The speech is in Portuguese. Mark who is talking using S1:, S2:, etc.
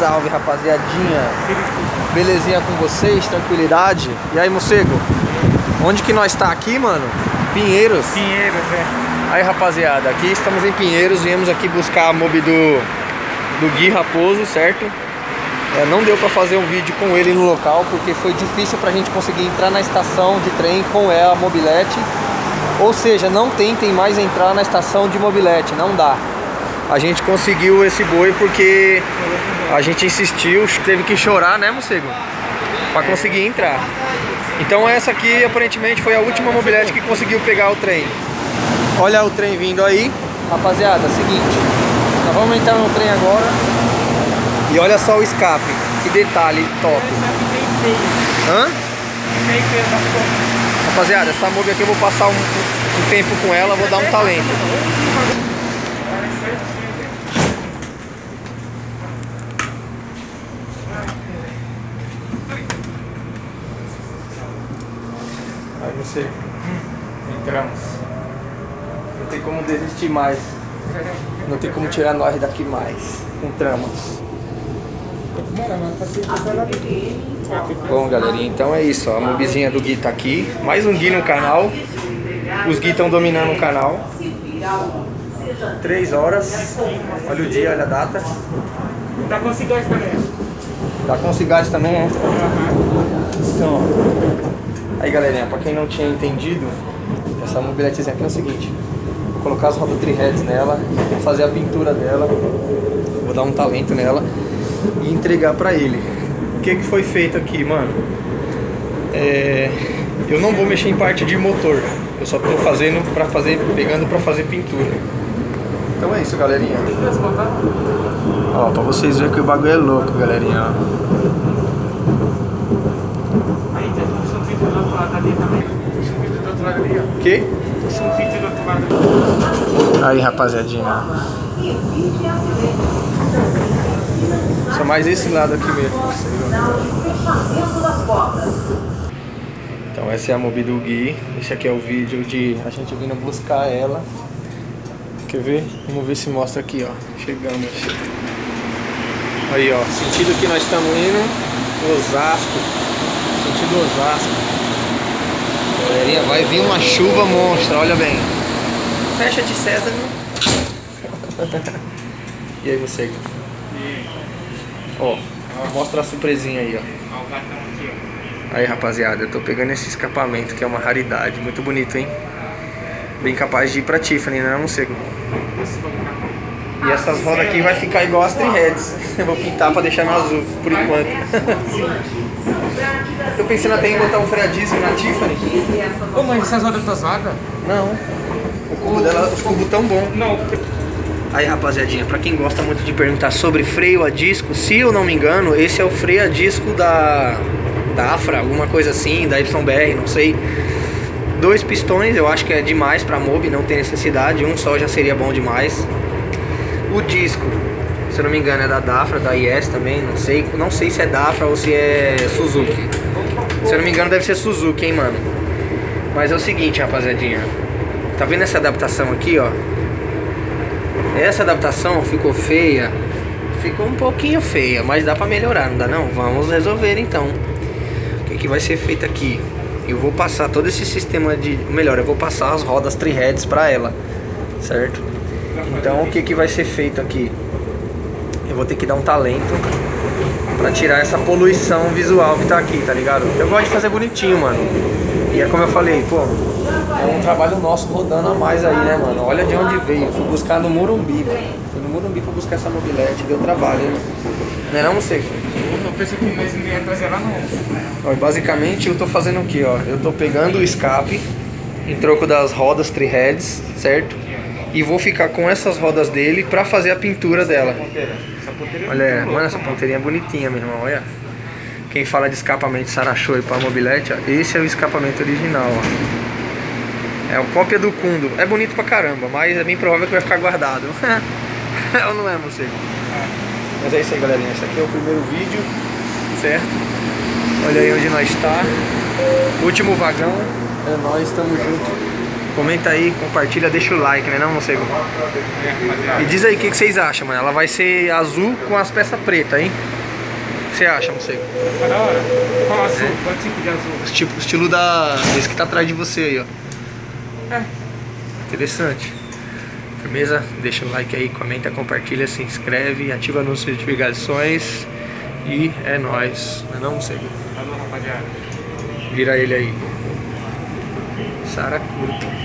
S1: salve, rapaziadinha. Belezinha com vocês? Tranquilidade? E aí, morcego? Onde que nós tá aqui, mano? Pinheiros.
S2: Pinheiros, é.
S1: Aí, rapaziada, aqui estamos em Pinheiros. Viemos aqui buscar a mob do, do Gui Raposo, certo? É, não deu pra fazer um vídeo com ele no local, porque foi difícil pra gente conseguir entrar na estação de trem com ela, a mobilete. Ou seja, não tentem mais entrar na estação de mobilete, não dá. A gente conseguiu esse boi porque a gente insistiu, teve que chorar, né, morcego? Pra conseguir entrar. Então essa aqui aparentemente foi a última mobilete que conseguiu pegar o trem. Olha o trem vindo aí. Rapaziada, seguinte. Nós vamos entrar no trem agora. E olha só o escape. Que detalhe top. Hã? Rapaziada, essa mob aqui eu vou passar um, um tempo com ela, vou dar um talento. Você. Entramos. Não tem como desistir mais. Não tem como tirar nós daqui mais. Entramos. Bom, galerinha, então é isso. Ó, a mobzinha do Gui tá aqui. Mais um Gui no canal. Os Gui estão dominando o canal. Três horas. Olha o dia, olha a data.
S2: Tá com cigarros também.
S1: Tá com também, é? Então, ó. Aí, galerinha, pra quem não tinha entendido, essa mobiletezinha aqui é o seguinte. Vou colocar as rodas tri-heads nela, vou fazer a pintura dela, vou dar um talento nela e entregar pra ele. O que que foi feito aqui, mano? É, eu não vou mexer em parte de motor. Eu só tô fazendo para fazer, pegando pra fazer pintura. Então é isso, galerinha. Ó, pra vocês verem que o bagulho é louco, galerinha. ó.
S2: Aí tem um vídeo do outro lado ali também. Puxa um vídeo do outro lado ali, ó.
S1: Que? Aí, rapaziadinha. Só mais esse lado aqui mesmo. Então essa é a Mobi do Gui. Esse aqui é o vídeo de a gente vindo buscar ela. Quer ver? Vamos ver se mostra aqui, ó. Chegamos. Aí, ó. Sentido que nós estamos indo. Osasco. Sentido Osasco. Galerinha, vai vir uma chuva monstra, olha bem. Fecha de César. e aí você? Ó, mostra a surpresinha aí, ó. Aí rapaziada, eu tô pegando esse escapamento que é uma raridade, muito bonito, hein? Bem capaz de ir pra Tiffany, né, não sei. E essas rodas aqui vai ficar igual as Triheads. Eu vou pintar pra deixar no azul, por enquanto. Tô pensando até em botar um freio a disco na Tiffany.
S2: Ô, mas essas rodas estão zoadas?
S1: Não. O cubo dela, cubos tão bom.
S2: Não.
S1: Aí rapaziadinha, pra quem gosta muito de perguntar sobre freio a disco, se eu não me engano, esse é o freio a disco da, da Afra, alguma coisa assim, da YBR, não sei. Dois pistões, eu acho que é demais pra Mob, não tem necessidade, um só já seria bom demais. O disco, se eu não me engano, é da Dafra, da IS também, não sei, não sei se é Dafra ou se é Suzuki. Se eu não me engano, deve ser Suzuki, hein, mano. Mas é o seguinte, rapaziadinha. Tá vendo essa adaptação aqui, ó? Essa adaptação ficou feia. Ficou um pouquinho feia, mas dá pra melhorar, não dá não? Vamos resolver então. O que, que vai ser feito aqui? Eu vou passar todo esse sistema de... Melhor, eu vou passar as rodas tri-heads pra ela. Certo? Então o que, que vai ser feito aqui? Eu vou ter que dar um talento pra tirar essa poluição visual que tá aqui, tá ligado? Eu gosto de fazer bonitinho, mano. E é como eu falei, pô, é um trabalho nosso rodando a mais aí, né, mano? Olha de onde veio. Fui buscar no Morumbi, velho. Fui no Morumbi pra buscar essa mobilete. Deu trabalho, hein? Não é não, você?
S2: Eu pensei que nós não ia trazer ela, não.
S1: E basicamente eu tô fazendo o que, ó? Eu tô pegando o escape em troco das rodas tri-heads, certo? E vou ficar com essas rodas dele pra fazer a pintura dela.
S2: É
S1: Olha, mano, essa ponteirinha é bonitinha, meu irmão, olha. Quem fala de escapamento Sarachou e para mobilete, ó, esse é o escapamento original, ó. É a cópia do Kundo. É bonito pra caramba, mas é bem provável que vai ficar guardado. ou não é, você? Mas é isso aí, galerinha. Esse aqui é o primeiro vídeo, certo? Olha aí onde nós está. Último vagão. É nós, estamos juntos. Comenta aí, compartilha, deixa o like, né não, Mocego?
S2: É.
S1: E diz aí o que, que vocês acham, mano. Ela vai ser azul com as peças pretas, hein? O que você acha, Mocego?
S2: Tá da hora. Qual azul? Qual tipo de azul?
S1: Tipo, estilo da. Esse que tá atrás de você aí, ó.
S2: É.
S1: Interessante. Firmeza? Deixa o like aí, comenta, compartilha, se inscreve, ativa as notificações. E é nóis. Não é não, Mocego?
S2: Falou, rapaziada.
S1: Vira ele aí. Saracura.